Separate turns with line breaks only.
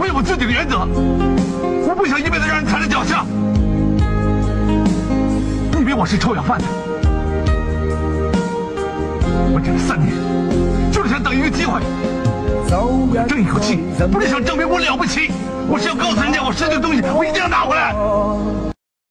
我有我自己的原则，我不想一辈子让人踩在脚下。你以为我是臭要饭的？我等了三年，就是想等一个机会，争一口气，不是想证明我了不起，我是要告诉人家我失去的东西，我一定要拿回来。